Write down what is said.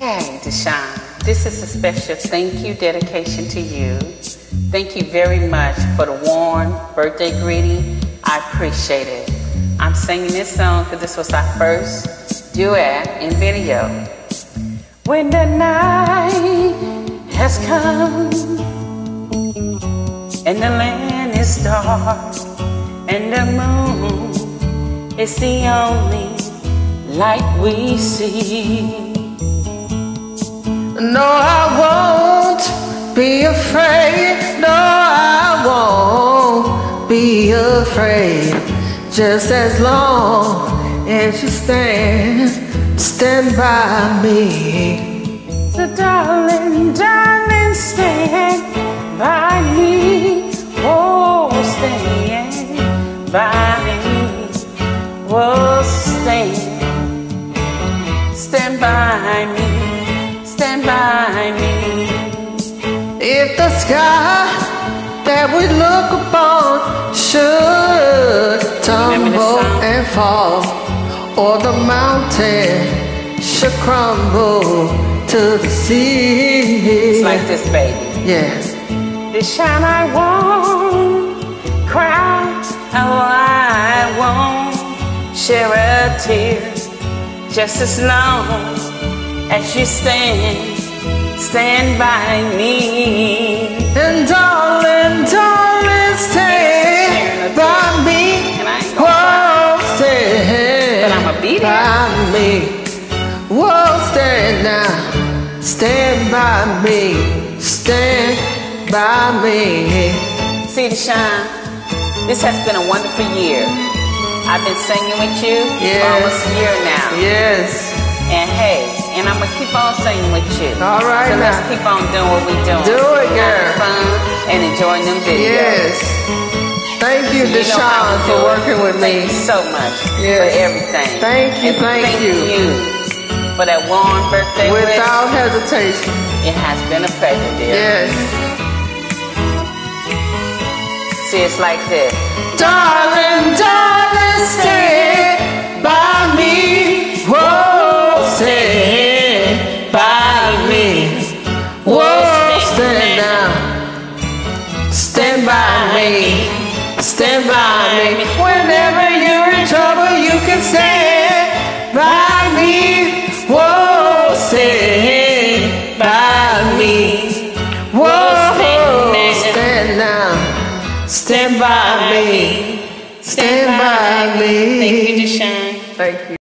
Hey, DeShawn, this is a special thank you dedication to you. Thank you very much for the warm birthday greeting. I appreciate it. I'm singing this song because this was our first duet in video. When the night has come and the land is dark and the moon is the only light we see. No, I won't be afraid. No, I won't be afraid. Just as long as you stand, stand by me. So, darling, darling, stand by me. Oh, stand by me. Oh, stand, stand by If the sky that we look upon should tumble and fall, or the mountain should crumble to the sea. It's like this, baby. Yeah. This shine I won't cry, oh I won't shed a tear, just as long as you stand, stand by me. And darling, darling, stand by me. Whoa, stand by me. Whoa, stand now. Stand by me. Stand by me. See, DeShawn, this has been a wonderful year. I've been singing with you yes. for almost a year now. Yes. And hey, and I'm gonna keep on singing with you. All right. So now. let's keep on doing what we're doing. Do it, girl. Fun and enjoying them videos. Yes. Thank you, so DeShawn, for working with me. Thank you so much yes. for everything. Thank you, and thank, thank you. you. For that warm birthday Without wish. hesitation. It has been a pleasure, dear. Yes. See, it's like this. Darling, darling, Stand by me. Stand by me. Whenever you're in trouble, you can stand by me. Whoa, stand by me. Whoa, stand down. Stand by me. Stand by me. Thank you, DeShawn. Thank you.